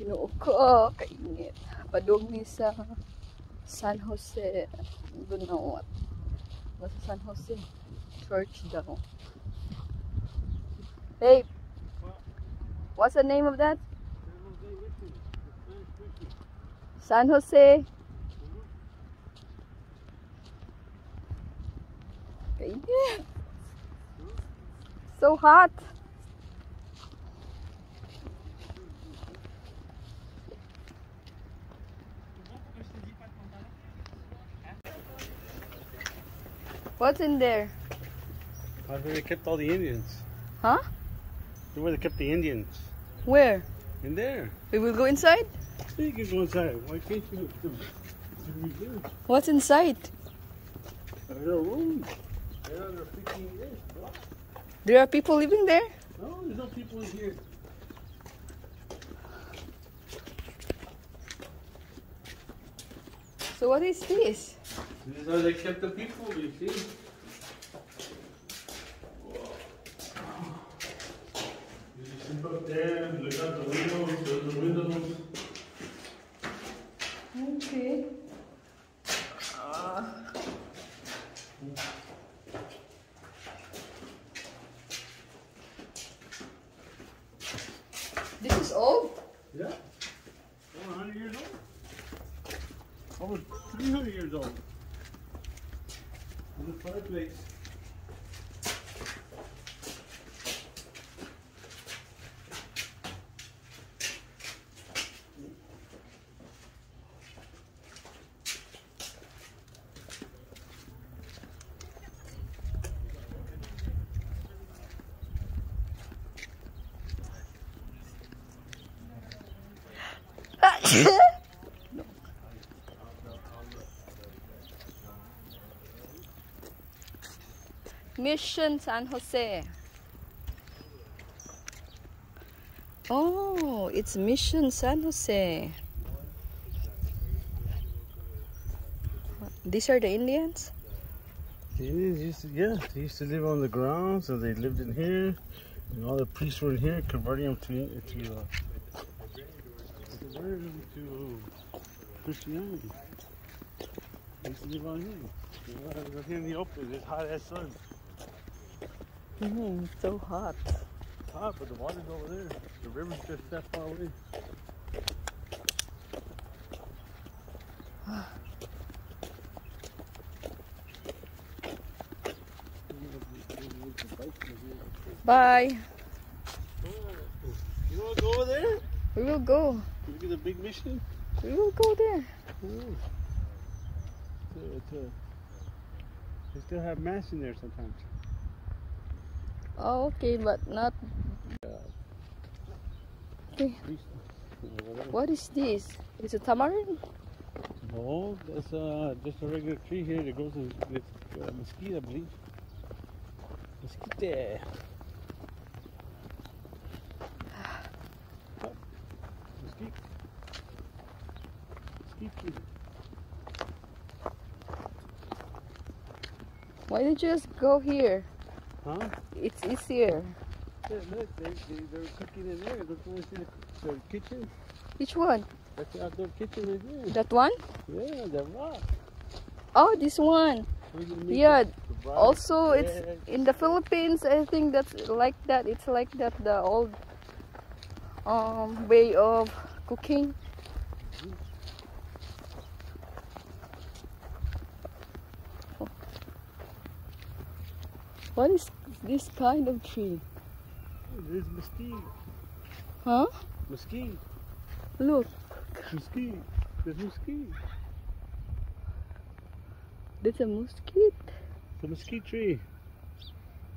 Ginoo ko, kainit. Padung ni sa San Jose. I don't know what. What's San Jose? Church daw. Hey, what's the name of that? San Jose. Kainit. So hot. What's in there? That's where they kept all the Indians. Huh? That's where they kept the Indians. Where? In there. We will go inside? You can go inside. Why can't you? What's inside? There a room. They're under 15 years. There are people living there? No, there's no people in here. So what is this? This is how they kept the people, you see. You sit up there, look out the windows, there's the windows. Okay. This is old? Yeah. Over 100 years old. Over 300 years old. The fireplace. Mission San Jose. Oh, it's Mission San Jose. These are the Indians? Indians used to, yeah, they used to live on the ground, so they lived in here. And all the priests were in here, converting them to, to uh, converting them to Christianity. They used to live on here. Right here in the open, it's hot as sun. Mm, so hot. It's hot, but the water's over there. The river's just that far away. Bye. You want to go over there? We will go. Look at the big mission. We will go there. Oh. So it's a, they still have mass in there sometimes. Oh, okay, but not. Okay. Priest- or whatever. What is this? Is it tamarind? No, that's uh, just a regular tree here that grows with uh, mesquite, I believe. Mesquite. Oh, mesquite. Mesquite tree. Why did you just go here? Huh? It's easier. Yeah, look, they, they, they're cooking in there. Don't you want to see the, the kitchen? Which one? That's the outdoor kitchen right there. That one? Yeah, the rock. Oh, this one. Yeah. the- the rock. Also, it's in the Philippines. I think that's like that. It's like that. The old um way of cooking. What is this kind of tree? There's mesquite. Huh? Mesquite. Look, Mesquite. There's mesquite. that's a mosquito. The mesquite tree.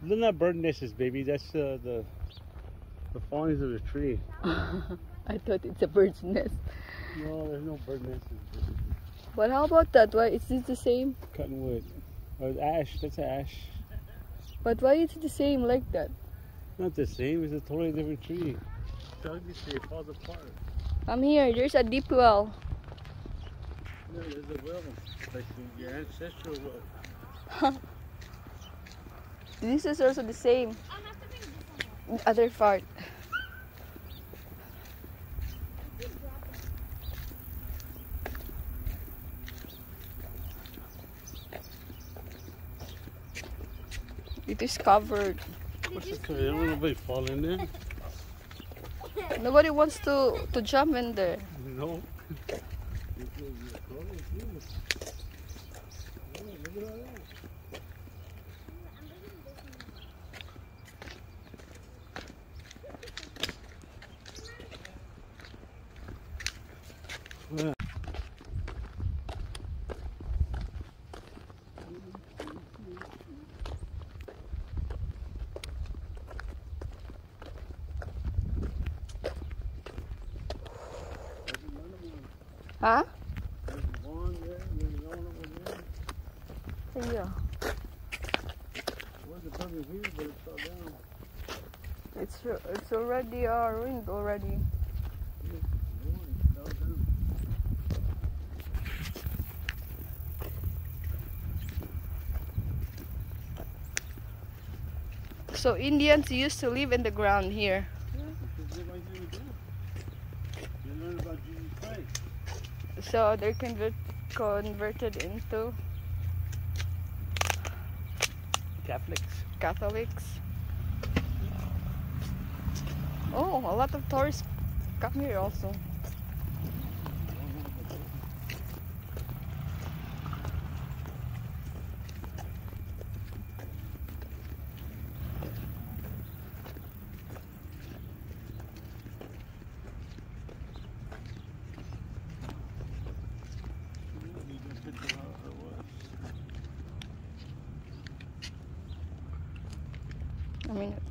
They're not bird nests, baby. That's uh, the the fawns of the tree. I thought it's a bird's nest. No, there's no bird nests. But how about that? Why is this the same? Cottonwood. Or ash. That's ash. But why is it the same like that? Not the same. It's a totally different tree. It's ugly tree. It falls apart. Come here. There's a deep well. No, there's a well. Like your ancestral well. This is also the same. Other part. It is covered. What's the cover? Don't want nobody fall in there. Nobody wants to to jump in there. No. Huh? There's one there, and there's one over there. Yeah. Where's the here, but it's. It's it's already uh, ruined already. It's all down. So Indians used to live in the ground here. Yeah, because they like to do. They learn about Jesus Christ. So they're convert converted into Catholics. Catholics. Oh, a lot of tourists come here also. coming up.